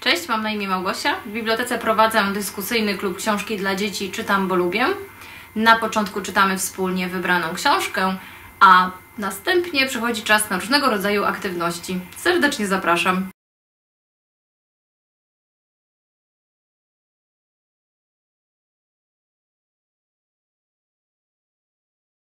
Cześć, mam na imię Małgosia. W bibliotece prowadzę dyskusyjny klub książki dla dzieci Czytam, bo lubię. Na początku czytamy wspólnie wybraną książkę, a następnie przychodzi czas na różnego rodzaju aktywności. Serdecznie zapraszam.